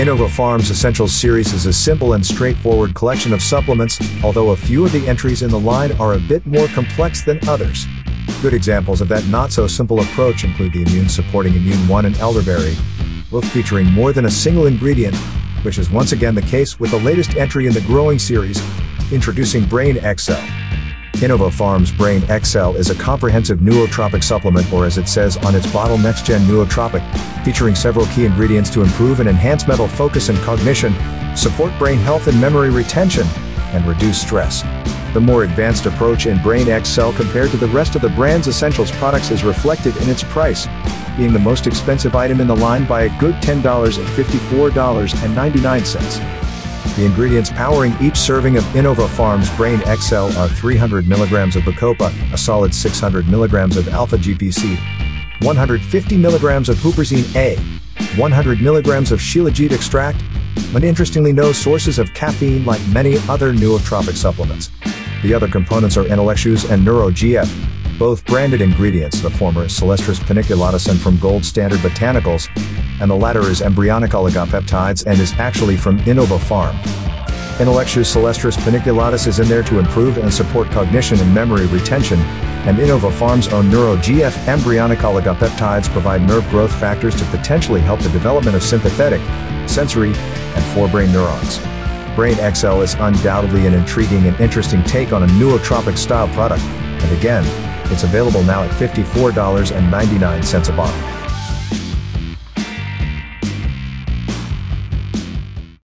InnovaPharm's Essentials series is a simple and straightforward collection of supplements, although a few of the entries in the line are a bit more complex than others. Good examples of that not-so-simple approach include the immune-supporting Immune 1 and Elderberry, both featuring more than a single ingredient, which is once again the case with the latest entry in the growing series, introducing Brain XL. InnovaPharm's Brain XL is a comprehensive nootropic supplement or as it says on its bottle Next Gen Nootropic, featuring several key ingredients to improve and enhance mental focus and cognition, support brain health and memory retention, and reduce stress. The more advanced approach in Brain XL compared to the rest of the brand's essentials products is reflected in its price, being the most expensive item in the line by a good $10 and $54.99. The ingredients powering each serving of InnovaPharm's Brain XL are 300 mg of Bacopa, a solid 600 mg of alpha GPC, 150 mg of huperzine A, 100 mg of shilajit extract, but interestingly no sources of caffeine like many other nootropic supplements. The other components are Intellectus and NeuroGF, both branded ingredients. The former is Celastrus paniculatus and from Gold Standard Botanicals, and the latter is embryonic oligopeptides and is actually from InnovaPharm. Intellectus Celastrus paniculatus is in there to improve and support cognition and memory retention, and InnovaPharm's own NeuroGF embryonic oligopeptides provide nerve growth factors to potentially help the development of sympathetic, sensory, and forebrain neurons. Brain XL is undoubtedly an intriguing and interesting take on a nootropic style product, and again, it's available now at $54.99 a bottle.